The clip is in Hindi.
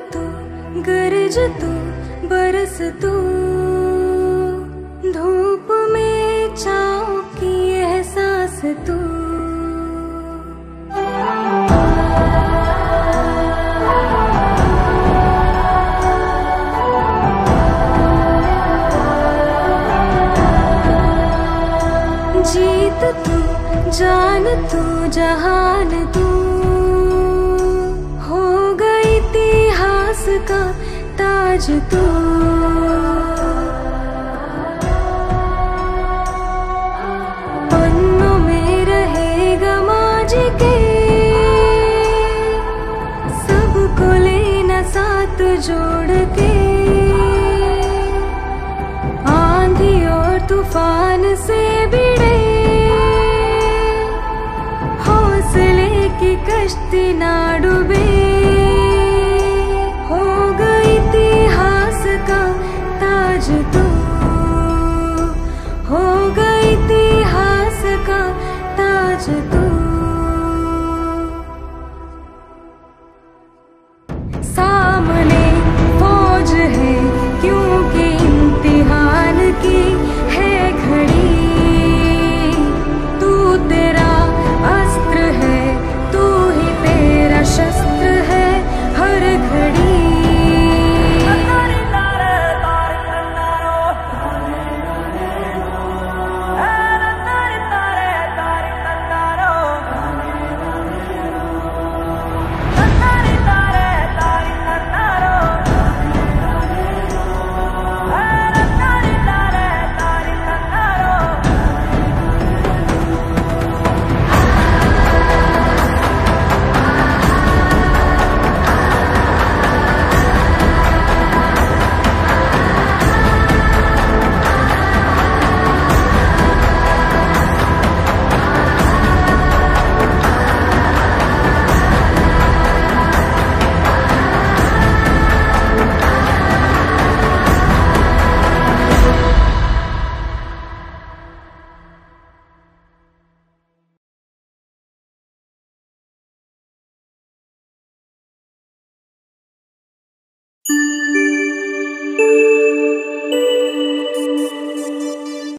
बस तू, बरस तू। धूप में चाव की एहसास तू। जीत तू, जान तू, जहान तू। हो गई इतिहास का ताज तू। में रहेगा लेना साथ जोड़ के। आंधी और तूफ़ान से भिड़े। हौसले की कश्ती ना डूबे